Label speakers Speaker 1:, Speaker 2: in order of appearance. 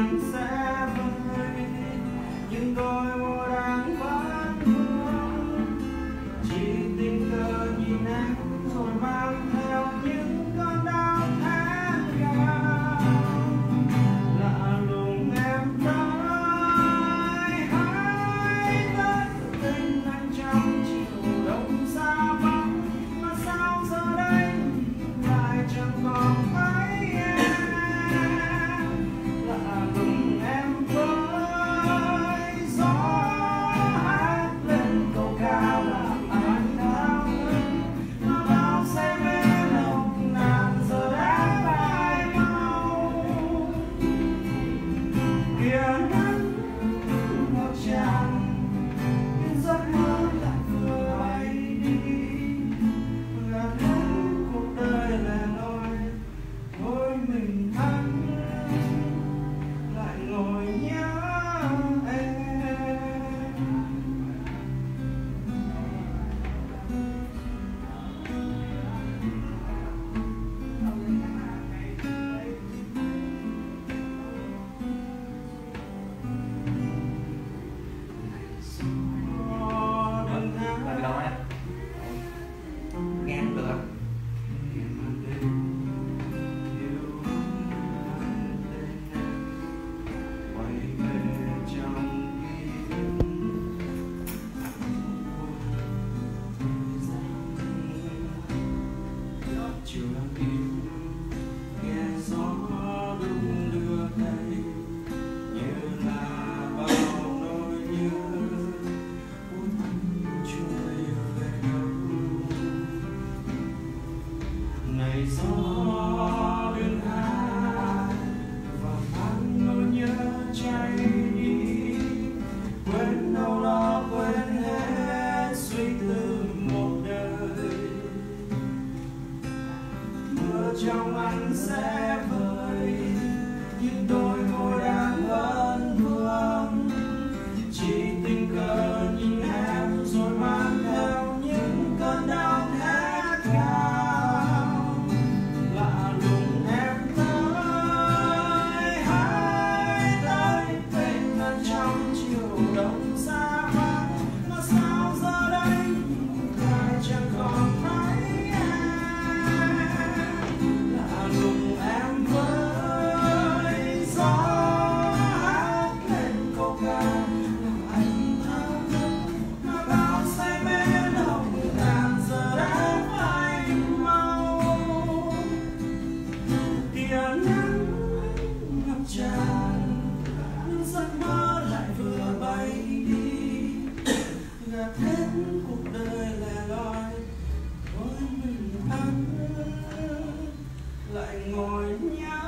Speaker 1: once. separate. You don't но не